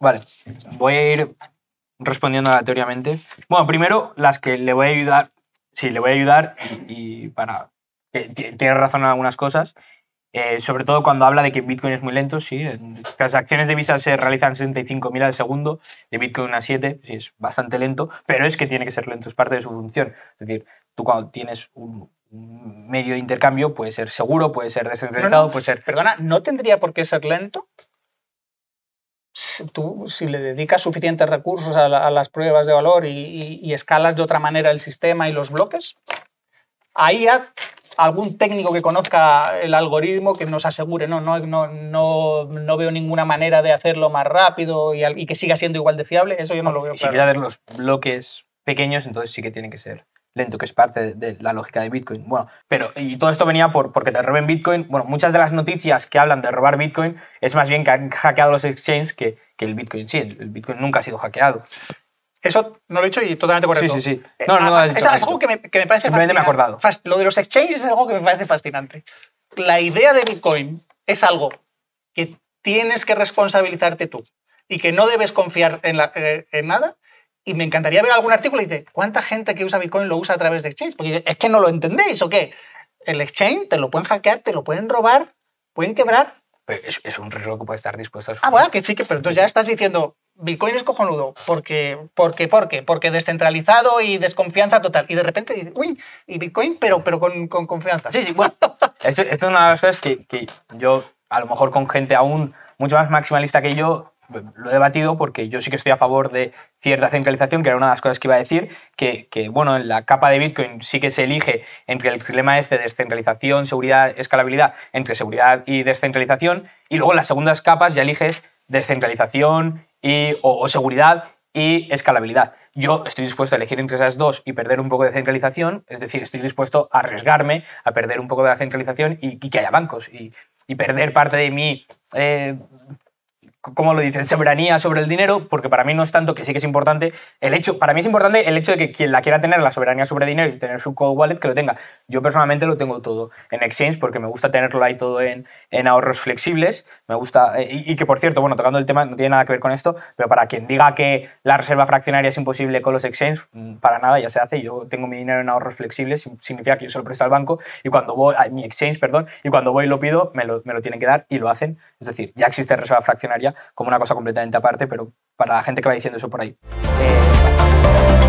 Vale, voy a ir respondiendo aleatoriamente. Bueno, primero, las que le voy a ayudar, sí, le voy a ayudar y, y para... ti- Tiene razón en algunas cosas, eh, sobre todo cuando habla de que Bitcoin es muy lento, sí, las acciones de Visa se realizan 65.000 al segundo, de Bitcoin a 7, sí, es bastante lento, pero es que tiene que ser lento, es parte de su función. Es decir, tú cuando tienes un, un medio de intercambio, puede ser seguro, puede ser descentralizado, No, no. puede ser... Perdona, ¿no tendría por qué ser lento? Tú, si le dedicas suficientes recursos a, la- a las pruebas de valor y, y- y escalas de otra manera el sistema y los bloques, ahí ya algún técnico que conozca el algoritmo que nos asegure, no, no, no, no, no veo ninguna manera de hacerlo más rápido y, que siga siendo igual de fiable, eso yo no lo veo Si claro. quiere ver los bloques pequeños, entonces sí que tiene que ser lento, que es parte de, de la lógica de Bitcoin. Bueno, pero y todo esto venía por, porque te roben Bitcoin. Bueno, muchas de las noticias que hablan de robar Bitcoin es más bien que han hackeado los exchanges que, que el Bitcoin sí. El, Bitcoin nunca ha sido hackeado. Eso no lo he dicho y totalmente correcto. Sí, sí, sí. Eh, No, no, no es, has es algo que me, que me parece Simplemente me he fascinante. acordado. Lo de los exchanges es algo que me parece fascinante. La idea de Bitcoin es algo que tienes que responsabilizarte tú y que no debes confiar en, la- eh, en nada. Y me encantaría ver algún artículo y dice, ¿cuánta gente que usa Bitcoin lo usa a través de exchange? Porque es que no lo entendéis o qué. El exchange te lo pueden hackear, te lo pueden robar, pueden quebrar. Pero es, es un riesgo que puede estar dispuesto a Ah, asumir. bueno, que sí, que, pero entonces ya estás diciendo, Bitcoin es cojonudo, porque, porque, porque, porque descentralizado y desconfianza total. Y de repente dices, uy, y Bitcoin, pero, pero con, con confianza. Sí, sí, bueno. Esto, esto es una de las cosas que, que yo, a lo mejor con gente aún mucho más maximalista que yo, lo he debatido porque yo sí que estoy a favor de cierta centralización, que era una de las cosas que iba a decir, que, que bueno, en la capa de Bitcoin sí que se elige entre el problema este de descentralización, seguridad, escalabilidad, entre seguridad y descentralización, y luego en las segundas capas ya eliges descentralización y, o, o seguridad y escalabilidad. Yo estoy dispuesto a elegir entre esas dos y perder un poco de centralización, es decir, estoy dispuesto a arriesgarme a perder un poco de la centralización y, y que haya bancos y, y perder parte de mi, eh, ¿cómo lo dicen? Soberanía sobre el dinero, porque para mí no es tanto que sí que es importante, el hecho, para mí es importante el hecho de que quien la quiera tener, la soberanía sobre dinero y tener su cold wallet, que lo tenga. Yo personalmente lo tengo todo en Exchange porque me gusta tenerlo ahí todo en, en ahorros flexibles, me gusta, eh, y, que por cierto, bueno, tocando el tema, no tiene nada que ver con esto, pero para quien diga que la reserva fraccionaria es imposible con los exchanges, mm, para nada, ya se hace, yo tengo mi dinero en ahorros flexibles, significa que yo se lo presto al banco y cuando voy, a mi exchange, perdón, y cuando voy y lo pido, me lo, me lo tienen que dar y lo hacen, es decir, ya existe reserva fraccionaria como una cosa completamente aparte, pero para la gente que va diciendo eso por ahí. Eh,